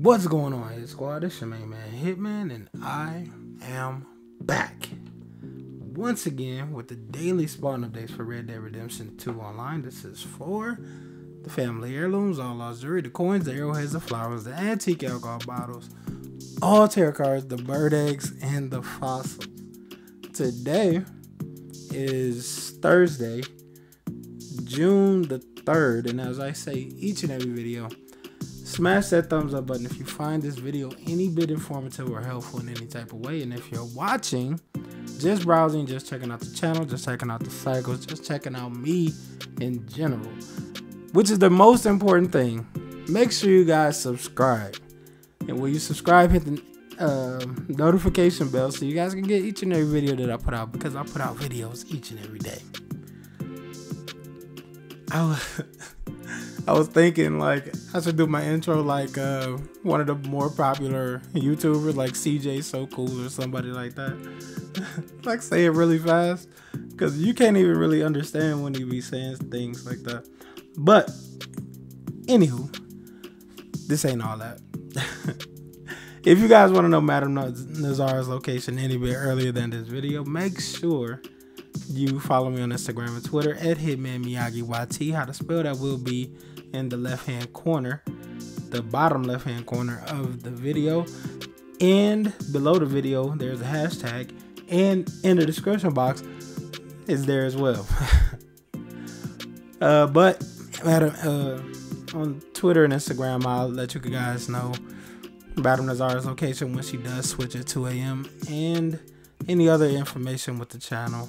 What's going on, Hit Squad? It's your main man, Hitman, and I am back once again with the daily spawn updates for Red Dead Redemption 2 Online. This is for the family heirlooms, all lost the coins, the arrowheads, the flowers, the antique alcohol bottles, all tarot cards, the bird eggs, and the fossils. Today is Thursday, June the 3rd, and as I say each and every video, smash that thumbs up button if you find this video any bit informative or helpful in any type of way. And if you're watching, just browsing, just checking out the channel, just checking out the cycles, just checking out me in general, which is the most important thing, make sure you guys subscribe. And when you subscribe, hit the uh, notification bell so you guys can get each and every video that I put out because I put out videos each and every day. I I was thinking like I should do my intro like uh, one of the more popular YouTubers like CJ So Cool or somebody like that. like say it really fast because you can't even really understand when he be saying things like that. But anywho, this ain't all that. if you guys want to know Madam Nazar's location any bit earlier than this video, make sure you follow me on Instagram and Twitter at Hitman Miyagii YT. How to spell that will be in the left hand corner, the bottom left hand corner of the video. And below the video, there's a hashtag. And in the description box is there as well. uh, but uh, on Twitter and Instagram, I'll let you guys know Madam Nazar's location when she does switch at 2 a.m. and any other information with the channel.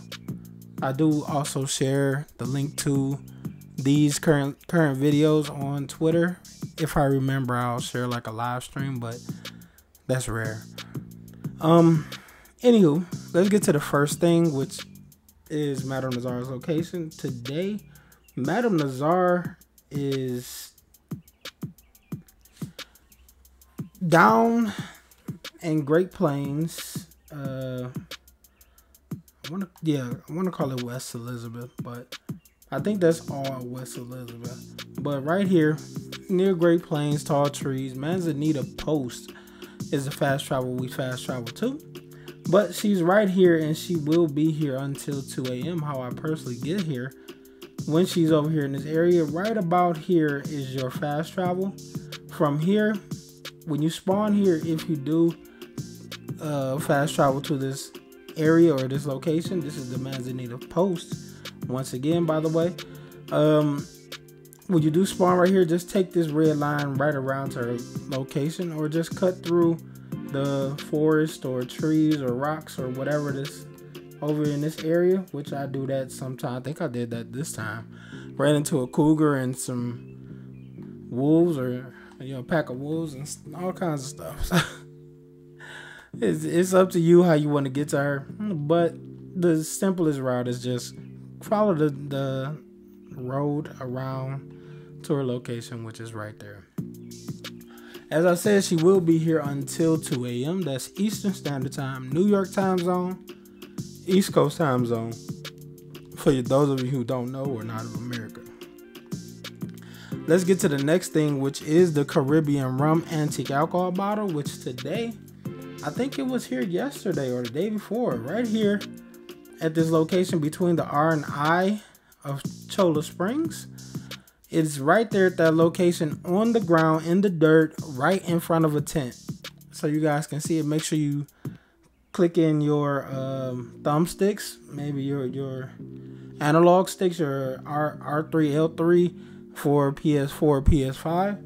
I do also share the link to these current current videos on Twitter. If I remember, I'll share like a live stream, but that's rare. Um, anywho, let's get to the first thing, which is Madam Nazar's location. Today, Madam Nazar is down in Great Plains. Uh, I want to, yeah, I want to call it West Elizabeth, but I think that's all West Elizabeth. But right here, near Great Plains, tall trees, Manzanita Post is the fast travel we fast travel to. But she's right here and she will be here until 2 a.m. How I personally get here. When she's over here in this area, right about here is your fast travel. From here, when you spawn here, if you do uh, fast travel to this area or this location, this is the Manzanita Post once again, by the way, um, when you do spawn right here, just take this red line right around to her location or just cut through the forest or trees or rocks or whatever this over in this area, which I do that sometimes. I think I did that this time. Ran into a cougar and some wolves or you know, pack of wolves and all kinds of stuff. it's, it's up to you how you want to get to her. But the simplest route is just follow the, the road around to her location, which is right there. As I said, she will be here until 2 a.m. That's Eastern Standard Time, New York time zone, East Coast time zone. For those of you who don't know or not of America. Let's get to the next thing, which is the Caribbean rum antique alcohol bottle, which today, I think it was here yesterday or the day before, right here at this location between the R and I of Cholla Springs. It's right there at that location on the ground in the dirt, right in front of a tent. So you guys can see it. Make sure you click in your um, thumbsticks, maybe your your analog sticks, your R R3 L3 for PS4, PS5.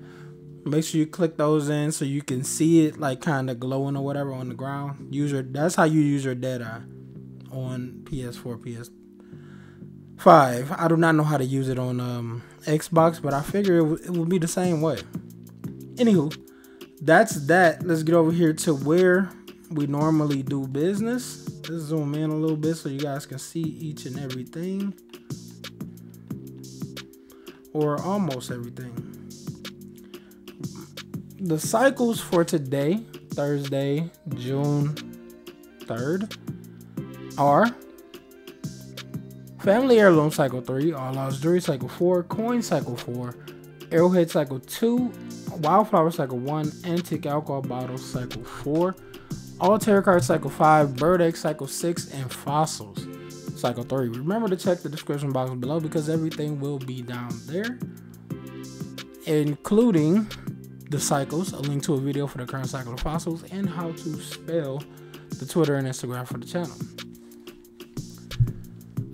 Make sure you click those in so you can see it like kind of glowing or whatever on the ground. Use your that's how you use your dead eye on PS4, PS5. I do not know how to use it on um, Xbox, but I figure it, w- it will be the same way. Anywho, that's that. Let's get over here to where we normally do business. Let's zoom in a little bit so you guys can see each and everything. Or almost everything. The cycles for today, Thursday, June 3rd, are Family Heirloom Cycle 3, All Lost Jewelry Cycle 4, Coin Cycle 4, Arrowhead Cycle 2, Wildflower Cycle 1, Antique Alcohol Bottle Cycle 4, All Tarot Card Cycle 5, Bird Egg Cycle 6, and Fossils Cycle 3. Remember to check the description box below because everything will be down there, including the cycles, a link to a video for the current cycle of fossils, and how to spell the Twitter and Instagram for the channel.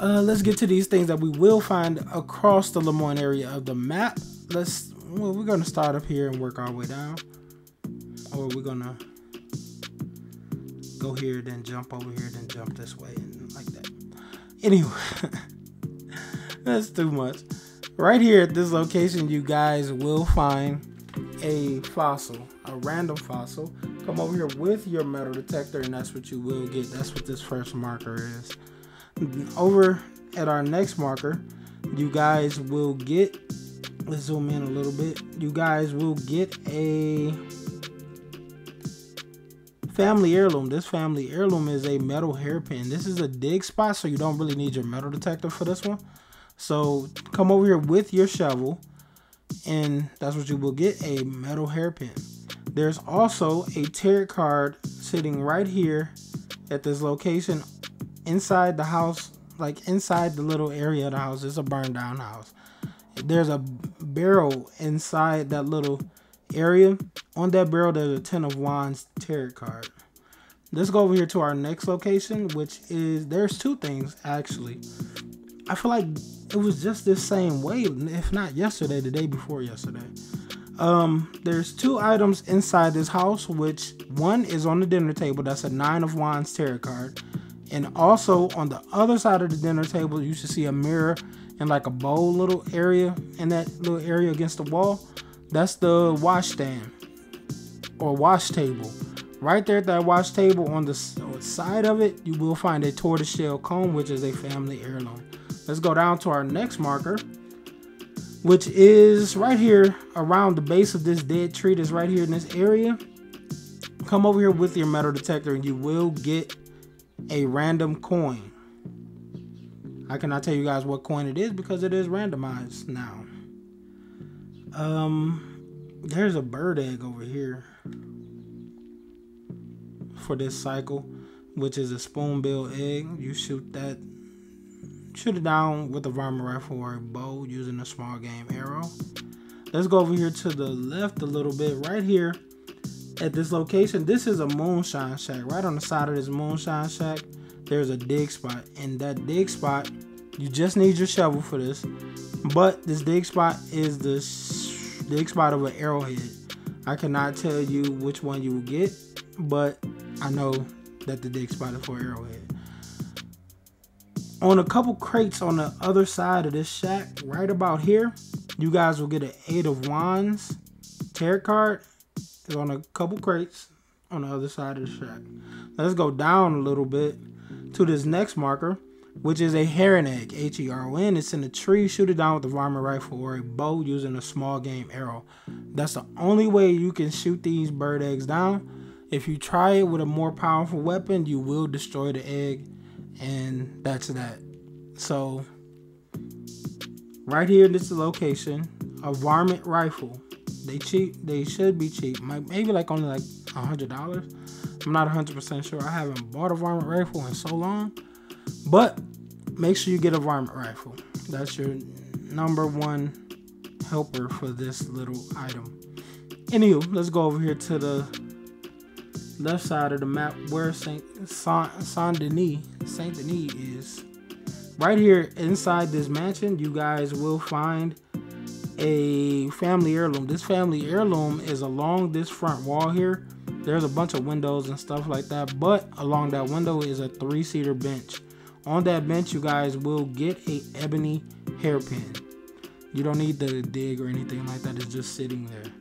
Uh, let's get to these things that we will find across the Lemoyne area of the map. Let's, well, we're to start up here and work our way down. Or we're to go here, then jump over here, then jump this way, and like that. Anyway, that's too much. Right here at this location, you guys will find a fossil, a random fossil, come over here with your metal detector, and that's what you will get. That's what this first marker is. Over at our next marker, you guys will get, let's zoom in a little bit, you guys will get a family heirloom. This family heirloom is a metal hairpin. This is a dig spot, so you don't really need your metal detector for this one. So come over here with your shovel and that's what you will get a metal hairpin. There's also a tarot card sitting right here at this location inside the house, like inside the little area of the house. It's a burned down house. There's a barrel inside that little area. On that barrel, there's a Ten of Wands tarot card. Let's go over here to our next location, which is there's two things actually. I feel like it was just this same way, if not yesterday, the day before yesterday. Um, there's two items inside this house, which one is on the dinner table. That's a nine of wands tarot card, and also on the other side of the dinner table, you should see a mirror and like a bowl little area in that little area against the wall. That's the washstand or wash table. Right there at that wash table on the side of it, you will find a tortoiseshell comb, which is a family heirloom. Let's go down to our next marker, which is right here around the base of this dead tree that's right here in this area. Come over here with your metal detector and you will get a random coin. I cannot tell you guys what coin it is because it is randomized now. Um, there's a bird egg over here for this cycle, which is a spoonbill egg. You shoot that shoot it down with a varmint rifle or a bow using a small game arrow. Let's go over here to the left a little bit. Right here at this location, this is a moonshine shack. Right on the side of this moonshine shack, there's a dig spot. And that dig spot, you just need your shovel for this. But this dig spot is the dig spot of an arrowhead. I cannot tell you which one you will get, but I know that the dig spot is for arrowhead on a couple crates on the other side of this shack, right about here, you guys will get an Eight of Wands tarot card. On a couple crates on the other side of the shack. Let's go down a little bit to this next marker, which is a heron egg, H-E-R-O-N. It's in a tree. Shoot it down with a varmint rifle or a bow using a small game arrow. That's the only way you can shoot these bird eggs down. If you try it with a more powerful weapon, you will destroy the egg and that's that. So right here, this is the location. A varmint rifle. They cheap. They should be cheap. Maybe like only like a hundred dollars. I'm not 100% sure. I haven't bought a varmint rifle in so long. But make sure you get a varmint rifle. That's your number one helper for this little item. Anywho, let's go over here to the left side of the map where Saint Saint, Saint Denis Saint Denis is. Right here inside this mansion, you guys will find a family heirloom. This family heirloom is along this front wall here. There's a bunch of windows and stuff like that, but along that window is a three-seater bench. On that bench, you guys will get a ebony hairpin. You don't need the dig or anything like that. It's just sitting there.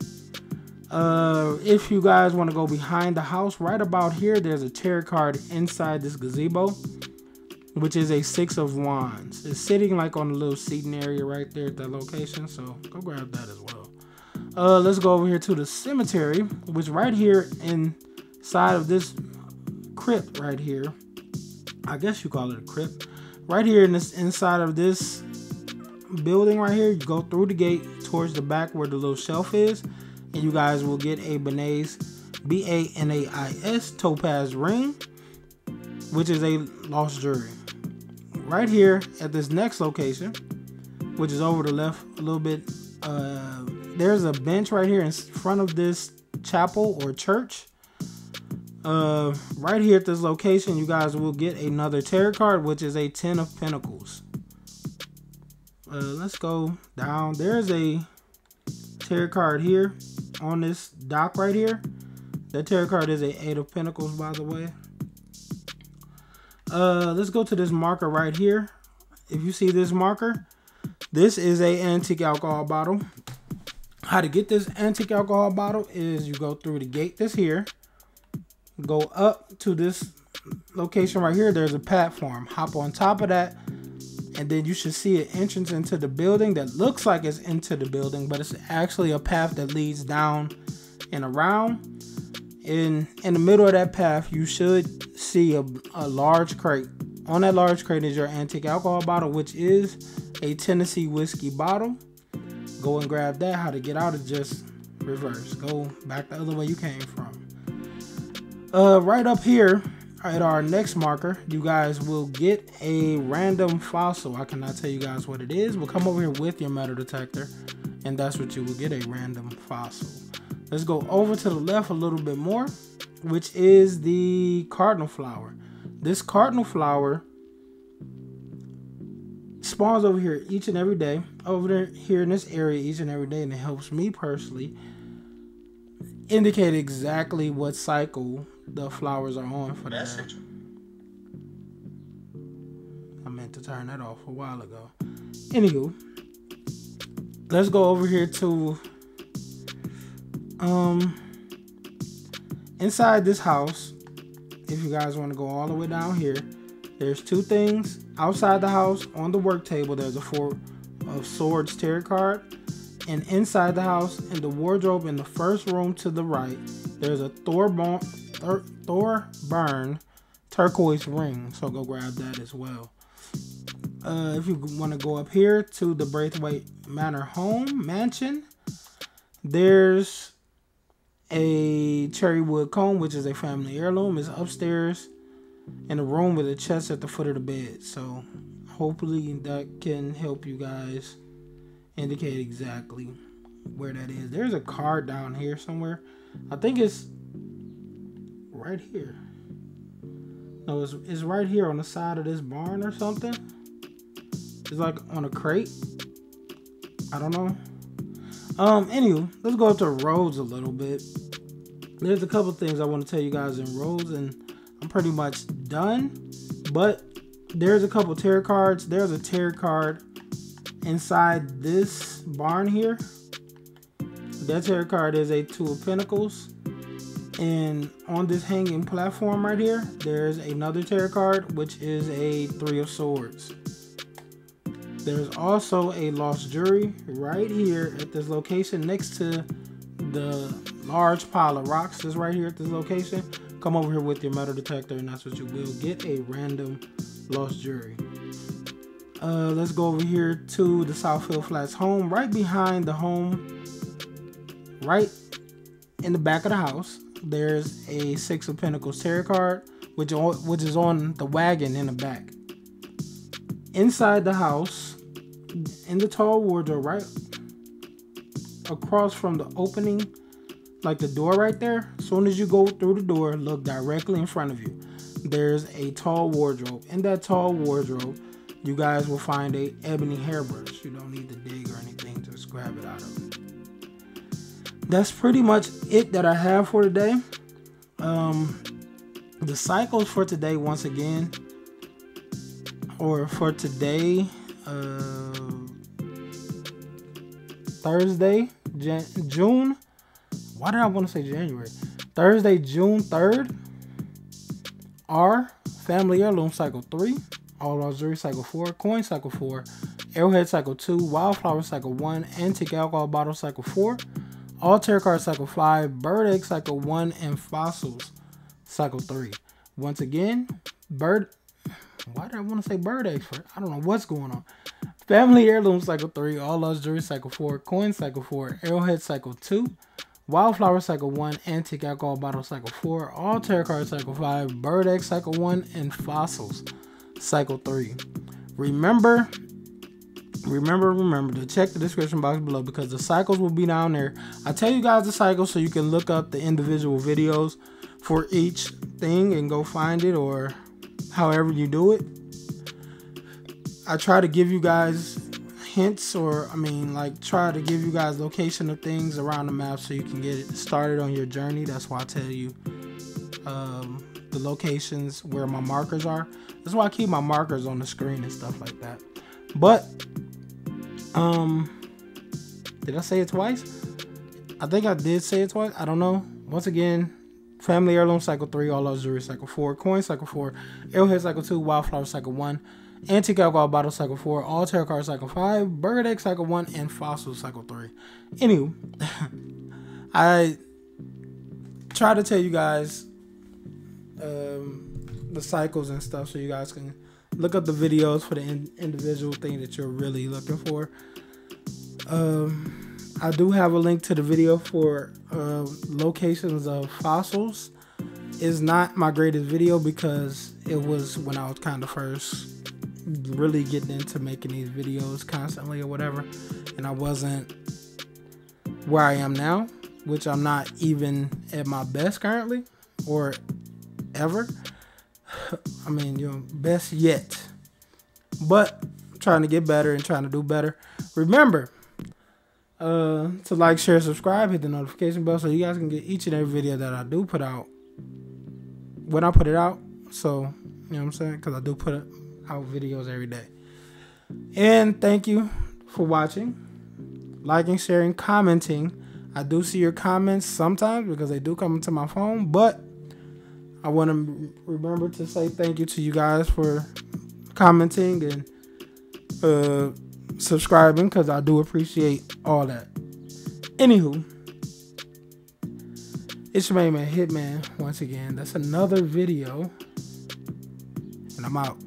Uh, if you guys want to go behind the house, right about here, there's a tarot card inside this gazebo, which is a six of wands. It's sitting like on a little seating area right there at that location, so go grab that as well. Uh, let's go over here to the cemetery, which right here inside of this crypt right here. I guess you call it a crypt. Right here in this inside of this building right here, you go through the gate towards the back where the little shelf is, and you guys will get a Banais B A N A I S topaz ring, which is a lost jewelry. Right here at this next location, which is over the left a little bit, uh, there's a bench right here in front of this chapel or church. Uh, right here at this location, you guys will get another tarot card, which is a Ten of Pentacles. Uh, let's go down. There's a tarot card here on this dock right here. That tarot card is a Eight of Pentacles, by the way. Uh, let's go to this marker right here. If you see this marker, this is a antique alcohol bottle. How to get this antique alcohol bottle is you go through the gate that's here, go up to this location right here. There's a platform. Hop on top of that, and then you should see an entrance into the building that looks like it's into the building, but it's actually a path that leads down and around. In in the middle of that path, you should see a, a large crate. On that large crate is your antique alcohol bottle, which is a Tennessee whiskey bottle. Go and grab that. How to get out is just reverse. Go back the other way you came from. Uh, right up here at our next marker, you guys will get a random fossil. I cannot tell you guys what it is, but come over here with your metal detector, and that's what you will get a random fossil. Let's go over to the left a little bit more, which is the cardinal flower. This cardinal flower spawns over here each and every day, over there here in this area each and every day, and it helps me personally indicate exactly what cycle the flowers are on for that. I meant to turn that off a while ago. Anywho, let's go over here to um inside this house. If you guys want to go all the way down here, there's two things outside the house on the work table. There's a four of swords tarot card, and inside the house in the wardrobe in the first room to the right, there's a Thor Thor, Thor Burn turquoise ring. So go grab that as well. Uh, if you want to go up here to the Braithwaite Manor home mansion, there's a cherry wood comb, which is a family heirloom. is upstairs in a room with a chest at the foot of the bed. So hopefully that can help you guys indicate exactly where that is. There's a card down here somewhere. I think it's right here. No, it's, it's right here on the side of this barn or something. It's like on a crate. I don't know. Um, anywho, let's go up to Rhodes a little bit. There's a couple things I want to tell you guys in Rhodes, and I'm pretty much done. But there's a couple tarot cards. There's a tarot card inside this barn here. That tarot card is a Two of Pentacles. And on this hanging platform right here, there's another tarot card, which is a Three of Swords. There's also a lost jury right here at this location next to the large pile of rocks that's right here at this location. Come over here with your metal detector and that's what you will get a random lost jury. Uh, let's go over here to the Southfield Flats home, right behind the home, right in the back of the house there's a Six of Pentacles tarot card, which which is on the wagon in the back. Inside the house, in the tall wardrobe, right across from the opening, like the door right there. As soon as you go through the door, look directly in front of you. There's a tall wardrobe. In that tall wardrobe, you guys will find a ebony hairbrush. You don't need to dig or anything, just grab it out of it that's pretty much it that I have for today. Um, the cycles for today, once again, or for today, uh, Thursday, Jan- June. Why did I want to say January? Thursday, June 3rd, R Family Heirloom Cycle 3, All Auxiliary Cycle 4, Coin Cycle 4, Arrowhead Cycle 2, Wildflower Cycle 1, Antique Alcohol Bottle Cycle 4, all tarot cards cycle 5, bird egg cycle 1, and fossils cycle 3. Once again, bird. Why did I want to say bird for? I don't know what's going on. Family Heirloom Cycle 3, All Lost Jewelry Cycle 4, Coin Cycle 4, Arrowhead Cycle 2, Wildflower Cycle 1, Antique Alcohol Bottle Cycle 4, All Tarot Card Cycle 5, Bird Egg Cycle 1, and Fossils Cycle 3. Remember, remember, remember to check the description box below because the cycles will be down there. I tell you guys the cycles so you can look up the individual videos for each thing and go find it or however you do it. I try to give you guys hints or I mean like try to give you guys location of things around the map so you can get started on your journey. That's why I tell you um, the locations where my markers are. That's why I keep my markers on the screen and stuff like that. But um did I say it twice? I think I did say it twice. I don't know. Once again, Family Heirloom Cycle 3, All Jewelry Cycle 4, Coin Cycle 4, Arrowhead Cycle 2, Wildflower Cycle 1, Antique Alcohol Bottle Cycle 4, All Tarot Card Cycle 5, Bird Egg Cycle 1, and Fossil Cycle 3. Anywho, I try to tell you guys um, the cycles and stuff so you guys can look up the videos for the in- individual thing that you're really looking for. Um, I do have a link to the video for uh, locations of fossils. It's not my greatest video because it was when I was kind of first really getting into making these videos constantly or whatever, and I wasn't where I am now, which I'm not even at my best currently or ever. I mean, you know, best yet. But trying to get better and trying to do better. Remember uh, to like, share, subscribe, hit the notification bell so you guys can get each and every video that I do put out when I put it out. So, you know what I'm saying? Because I do put out videos every day. And thank you for watching, liking, sharing, commenting. I do see your comments sometimes because they do come into my phone, but I want to remember to say thank you to you guys for commenting and uh, subscribing because I do appreciate all that. Anywho, it's your main man Hitman once again. That's another video, and I'm out.